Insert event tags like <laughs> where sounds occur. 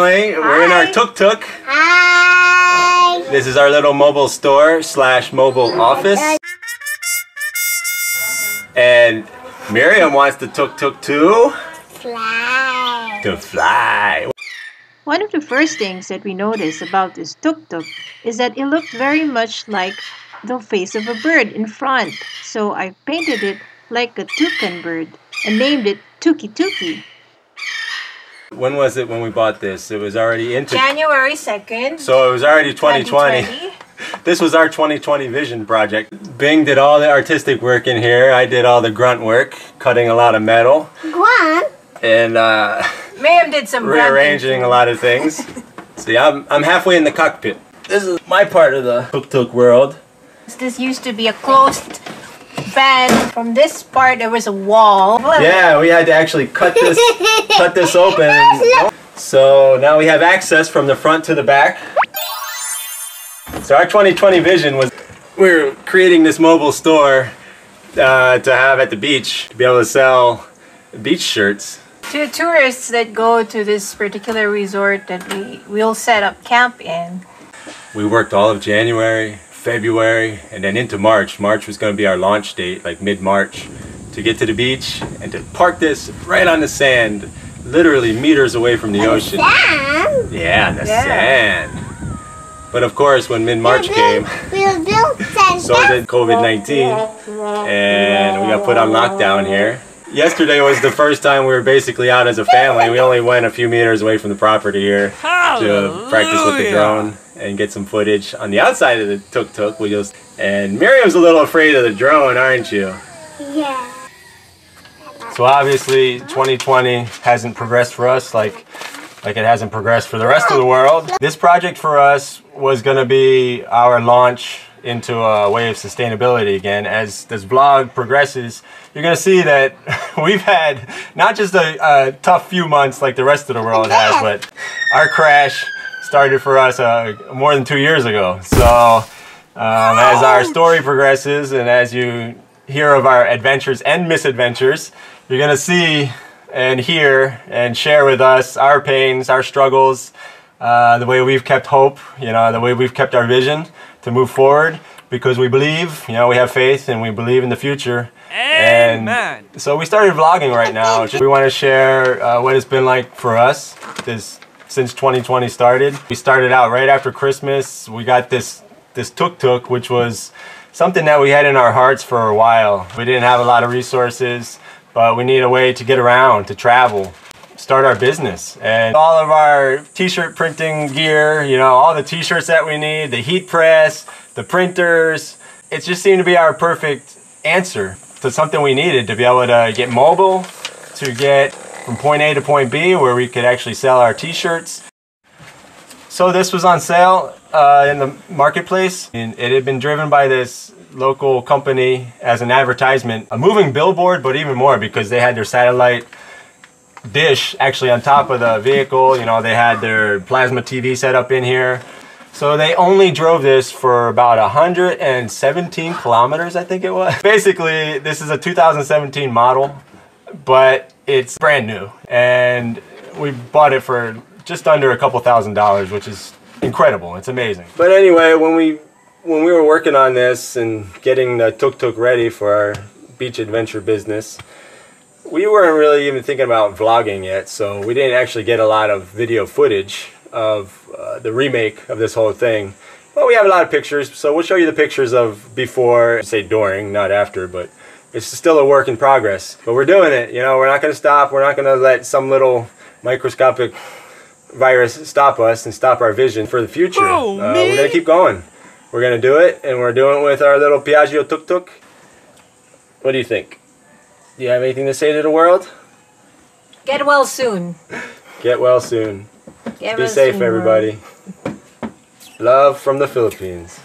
our tuk-tuk. Hi. This is our little mobile store slash mobile office. And Miriam wants the tuk-tuk to, Fly. to fly. One of the first things that we noticed about this tuk-tuk is that it looked very much like the face of a bird in front. So I painted it like a toucan bird and named it Tuki Tuki. When was it when we bought this? It was already into, January 2nd. so it was already 2020. <laughs> This was our 2020 vision project. Bing did all the artistic work in here. I did all the grunt work, cutting a lot of metal Guan. and uh, <laughs> Miriam did some rearranging a lot of things. <laughs> See, I'm, I'm halfway in the cockpit. This is my part of the tuk-tuk world. This used to be a closed From this part, there was a wall. Yeah, we had to actually cut this <laughs> cut this open. So now we have access from the front to the back. So our 2020 vision was we're creating this mobile store uh, to have at the beach to be able to sell beach shirts. To tourists that go to this particular resort that we will set up camp in. We worked all of January, February, and then into March. March was going to be our launch date, like mid-March, to get to the beach and to park this right on the sand, literally meters away from the ocean. Sam. Yeah, the Yeah. sand. But of course, when mid-March came, We'll build Santa. so did COVID-19, and we got put on lockdown here. Yesterday was the first time we were basically out as a family. We only went a few meters away from the property here to uh, practice with the drone and get some footage on the outside of the tuk-tuk. We just and Miriam's a little afraid of the drone, aren't you? Yeah. So obviously, 2020 hasn't progressed for us like like it hasn't progressed for the rest of the world. This project for us was going to be our launch into a way of sustainability again. As this vlog progresses, you're going to see that <laughs> we've had not just a, a tough few months like the rest of the world has, but our crash started for us uh, more than two years ago. So um, as our story progresses and as you hear of our adventures and misadventures, you're going to see and hear and share with us our pains, our struggles, uh, the way we've kept hope, you know, the way we've kept our vision to move forward because we believe, you know, we have faith and we believe in the future. Amen. And so we started vlogging right now. <laughs> We want to share uh, what it's been like for us this since 2020 started. We started out right after Christmas. We got this this tuk-tuk, which was something that we had in our hearts for a while. We didn't have a lot of resources, but we need a way to get around, to travel, start our business. And all of our t-shirt printing gear, you know, all the t-shirts that we need, the heat press, the printers, it just seemed to be our perfect answer to something we needed to be able to get mobile, to get from point A to point B where we could actually sell our t-shirts. So this was on sale uh, in the marketplace and it had been driven by this local company as an advertisement, a moving billboard, but even more because they had their satellite dish actually on top of the vehicle. You know, they had their plasma TV set up in here. So they only drove this for about 117 kilometers, I think it was. <laughs> Basically, this is a 2017 model, but it's brand new. And we bought it for just under a couple thousand dollars, which is incredible. It's amazing. But anyway, when we when we were working on this and getting the tuk-tuk ready for our beach adventure business, we weren't really even thinking about vlogging yet, so we didn't actually get a lot of video footage of uh, the remake of this whole thing. Well, we have a lot of pictures, so we'll show you the pictures of before, say during, not after, but it's still a work in progress. But we're doing it, you know, we're not going to stop. We're not going to let some little microscopic virus stop us and stop our vision for the future. Oh, uh, we're going to keep going. We're going to do it, and we're doing it with our little Piaggio tuk-tuk. What do you think? Do you have anything to say to the world? Get well soon. Get well soon. Get Be well safe, soon, everybody. Love from the Philippines.